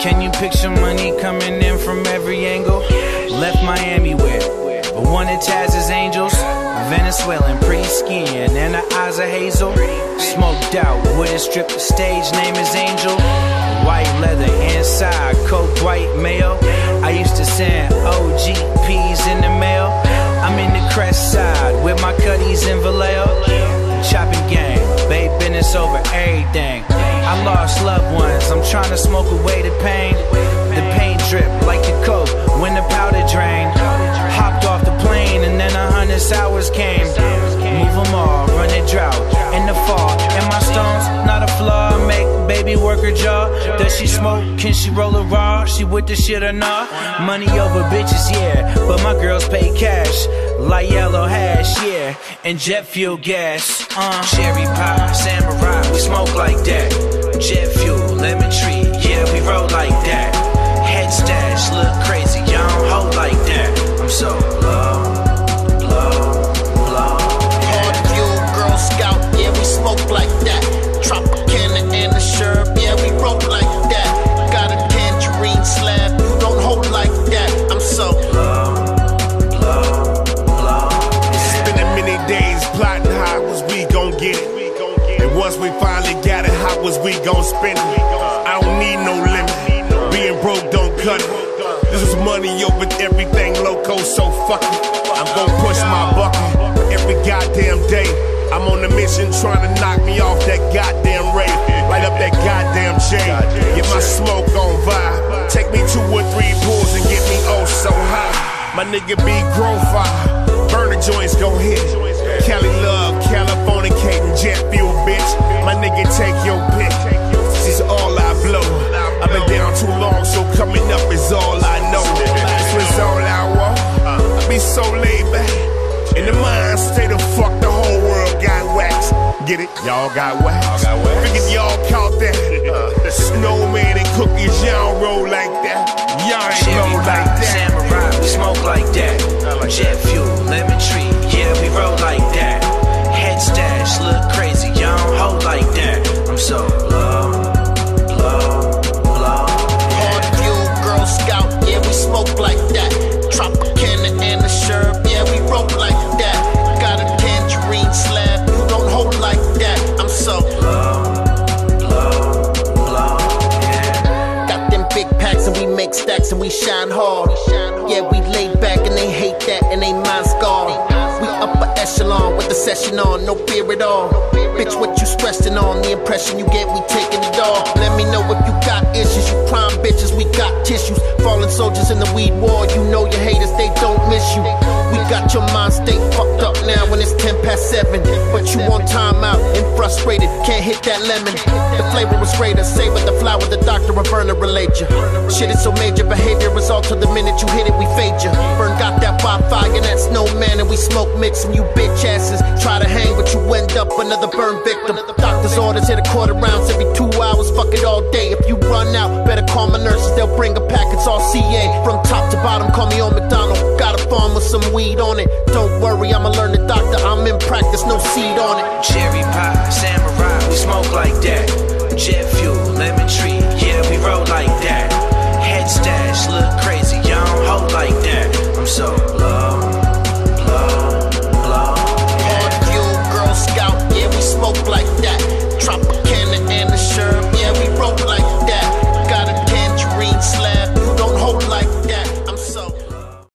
Can you picture money coming in from every angle? Left Miami with, but wanted Taz's angels. Venezuelan, pretty skin, and her eyes are hazel. Smoked out, wooden strip the stage, name is Angel. White leather inside, coke white mail. I used to send OGPs in the mail. I'm in the crest side with my cutties in Vallejo. Chopping game, babe, business over everything. I lost loved ones, I'm trying to smoke away the pain. The pain drip like the coke when the powder drained. Hopped off the plane and then a hundred hours came. Move them all, run it drought in the fall. And my stones, not a flaw, make baby work her jaw. Does she smoke? Can she roll a raw? She with the shit or not? Money over bitches, yeah, but my girls pay cash. Like yellow hash, yeah, and jet fuel gas. Uh. Cherry pie, samurai, we smoke like that. Jet fuel, lemon tree, yeah, we roll like that. Head stash, look crazy, y'all don't hold like that. I'm so low, low, low. Hard fuel, Girl Scout, yeah, we smoke like that. Tropicana and the sherb, yeah, we roll like that. Got a tangerine slab, you don't hold like that. I'm so low, low, low. Spending many days plotting how was we gon' get it. And once we finally got it, how was we gon' spend it? I don't need no limit. Being broke don't cut it. This is money over everything loco, so fuck it. I'm gon' push my bucket every goddamn day. I'm on a mission trying to knock me off that goddamn rate. Light up that goddamn J. Get my smoke on vibe. Take me two or three pulls and get me oh so high. My nigga be grown fire. Burn the joints, go hit. Cali love, California, Caden, jet Get it? Y'all got waxed. Figured y'all caught that. Uh. The snowman and cookies, y'all roll like that. Y'all ain't roll like that. samurai, we smoke like that. Jet fuel, echelon with the session on, no fear at all. Bitch, what you stressing on? The impression you get, we taking it all. Let me know if you got issues. You prime bitches, we got tissues. Fallen soldiers in the weed war, you know your haters, 10 past 7. But you on timeout and frustrated, can't hit that lemon. The flavor was greater, savor the flower, the doctor of Verna relate you. Shit is so major, behavior is to the minute you hit it, we fade you. Burn got that Wi-Fi and that snowman, and we smoke mix, and you bitch asses try to hang, but you end up another burn victim. Doctor's orders hit a quarter rounds every two hours, fuck it all day. If you run out, better call my nurses, they'll bring a pack, it's all CA. From top to bottom, farm with some weed on it. Don't worry, I'ma learn the doctor, I'm in practice, no seed on it. Cherry pie,